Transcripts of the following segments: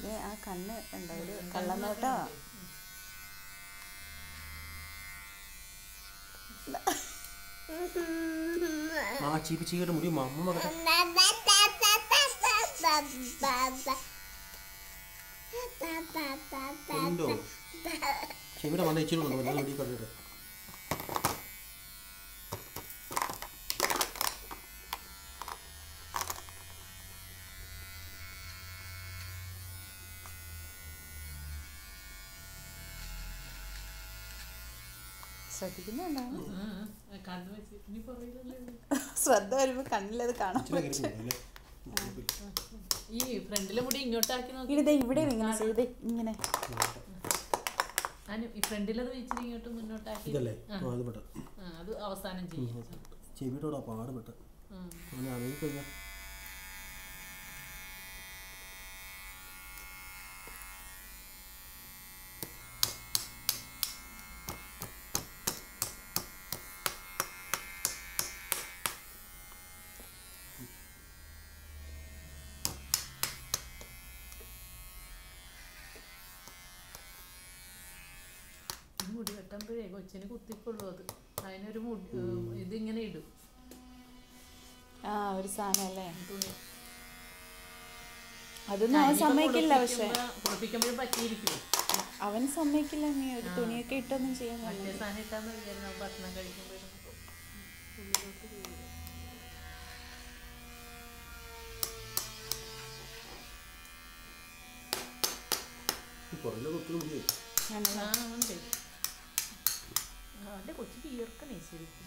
ദേ ആ കണ്ണ് ഉണ്ടോ ഒരു കള്ളനോട്ടോ? ആ ചീപ്പ് ചീയുടെ മുടി അമ്മ ചെവിയുടെ വന്ന ഇച്ചിരി കൊണ്ടു വന്നത് മുടി കണ്ടിട്ട്. ശ്രദ്ധ വരുമ്പോ കണ്ണിലത് കാണാൻ ഈ ഫ്രണ്ടിലെ മുടി ഇങ്ങോട്ടാക്കി ഇവിടെ ഇങ്ങനെ ചെയ്തേ ഇങ്ങനെ. അനു ഈ ഫ്രണ്ടിലത് വെച്ചിട്ട് ഇങ്ങോട്ട് മുന്നോട്ടാക്കി. ഇതല്ലേ? അത് അവസാനം ചെയ്യും. ചെവിയുടെ പാട് പെട്ട. ഉം. അങ്ങനെ അറിയി മുടി വെട്ടുമ്പോഴേ കൊച്ചിന് കുത്തിക്കൊള്ളു അത്. അതിനൊരു മുടി ഇതിങ്ങനെ ഇടും. ആ ഒരു സാധനം അല്ലേ തുണി അതൊന്നും അവൻ സമ്മതിക്കില്ല പക്ഷെ. കുളിപ്പിക്കുമ്പോഴും പറ്റിയിരിക്കും അവൻ സമ്മതിക്കില്ല നീ ഒരു തുണിയൊക്കെ ഇട്ടൊന്നും ചെയ്യാൻ. സാധനം ഇട്ടാന്ന് ഭക്ഷണം കഴിക്കുമ്പോഴും. ആ ഉണ്ട്. അവന്റെ കൊച്ചു തീർക്കണേ ശരിക്കും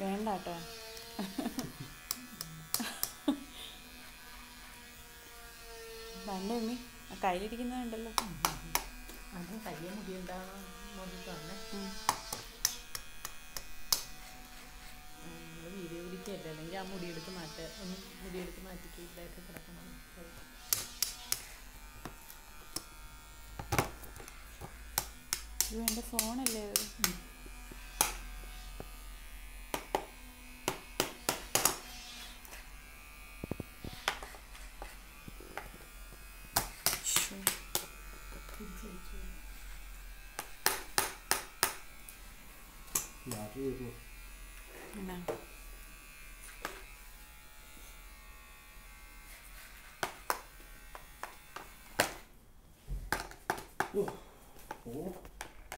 വേണ്ട കേട്ടോ. പണ്ട് ഉമ്മി? ആ കയ്യിലിരിക്കുന്നുണ്ടല്ലോ അത് കയ്യ മുടി ഉണ്ടാവണം നോക്കി തന്നെ ഉം. വീഡിയോ പിടിക്കല്ലേ അല്ലെങ്കിൽ ആ മുടി എടുത്ത് മാറ്റുക ഒന്ന് മുടി എടുത്ത് മാറ്റിട്ട് ഇതായിട്ട് കിടക്കണം. ഇത് എന്റെ ഫോണല്ലേ അത്? എന്നാ? ഓ.